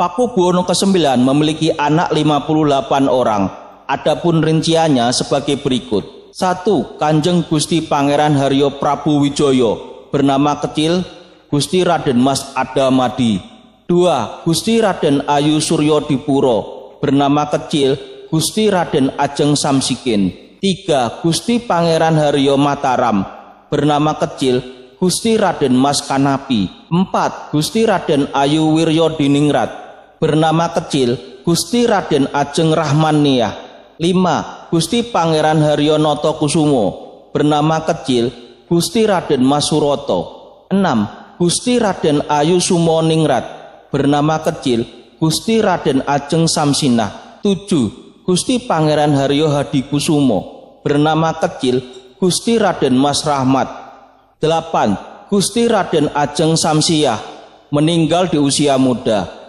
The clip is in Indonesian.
Paku Buwono ke-9 memiliki anak 58 orang. Adapun rinciannya sebagai berikut. 1. Kanjeng Gusti Pangeran Haryo Prabu Wijoyo bernama kecil Gusti Raden Mas Adamadi. 2. Gusti Raden Ayu Suryo Dipuro bernama kecil Gusti Raden Ajeng Samsikin. 3. Gusti Pangeran Haryo Mataram bernama kecil Gusti Raden Mas Kanapi. 4. Gusti Raden Ayu Wiryo Diningrat bernama kecil Gusti Raden Ajeng Rahmania. 5. Gusti Pangeran Haryonoto Kusumo bernama kecil Gusti Raden Masuroto. 6. Gusti Raden Ayu Sumoningrat bernama kecil Gusti Raden Ajeng Samsinah. 7. Gusti Pangeran Haryo Hadi Kusumo bernama kecil Gusti Raden Mas Rahmat. 8. Gusti Raden Ajeng Samsiah meninggal di usia muda